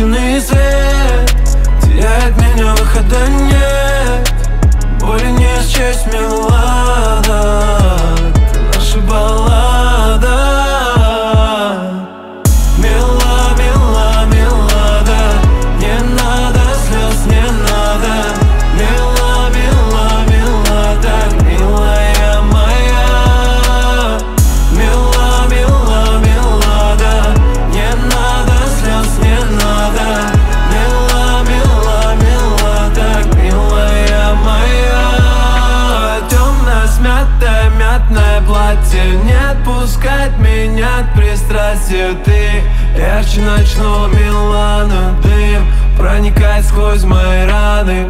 Бешеные отпускать меня от пристрастия. Ты ярче ночного Милана. Дым проникать сквозь мои раны.